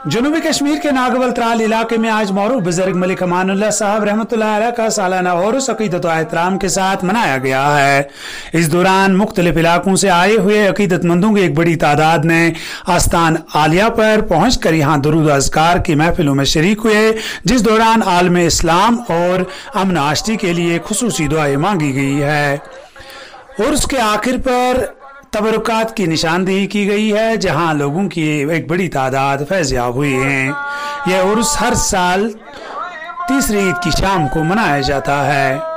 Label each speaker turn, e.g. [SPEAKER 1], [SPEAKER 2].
[SPEAKER 1] जनूबी कश्मीर के नागवल त्राल इलाके में आज मौरू बुज़ुर्ग मलिक अमानुल्लाह साहब रहमत का सालाना और अकीदत एहतराम के साथ मनाया गया है। इस दौरान मुख्तलिफ़ इलाकों से आए हुए अकीदतमंदों की एक बड़ी तादाद ने आस्थान आलिया पर पहुँच कर यहाँ दरुद अजकार की महफिलों में शरीक हुए। जिस दौरान आलम इस्लाम और अमन आश्ती के लिए खसूसी दुआएँ मांगी गई है। और उसके आखिर पर तबरुकात की निशानदेही की गई है, जहाँ लोगों की एक बड़ी तादाद फैजियाब हुई है। यह उर्स हर साल तीसरी ईद की शाम को मनाया जाता है।